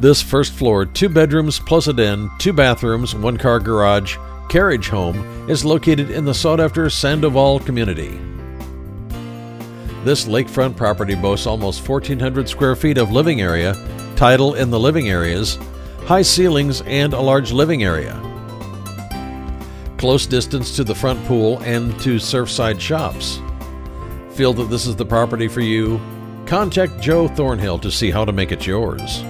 This first floor, two bedrooms plus a den, two bathrooms, one car garage, carriage home is located in the sought after Sandoval community. This lakefront property boasts almost 1,400 square feet of living area, title in the living areas, high ceilings, and a large living area. Close distance to the front pool and to Surfside shops. Feel that this is the property for you? Contact Joe Thornhill to see how to make it yours.